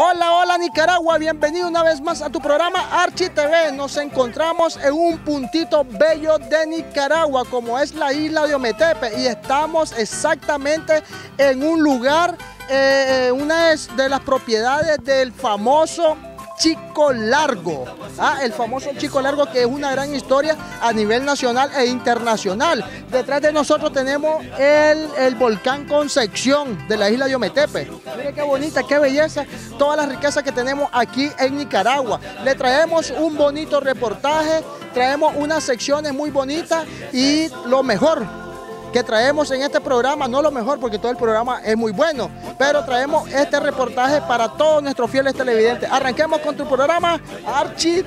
Hola, hola Nicaragua, bienvenido una vez más a tu programa Archi TV. Nos encontramos en un puntito bello de Nicaragua, como es la isla de Ometepe, y estamos exactamente en un lugar, eh, una de las propiedades del famoso Chico Largo. Ah, el famoso Chico Largo que es una gran historia a nivel nacional e internacional. Detrás de nosotros tenemos el, volcán Concepción de la isla de Ometepe. Mire qué bonita, qué belleza, todas las riquezas que tenemos aquí en Nicaragua. Le traemos un bonito reportaje, traemos unas secciones muy bonitas y lo mejor, que traemos en este programa, no lo mejor porque todo el programa es muy bueno, pero traemos este reportaje para todos nuestros fieles televidentes. Arranquemos con tu programa Archi.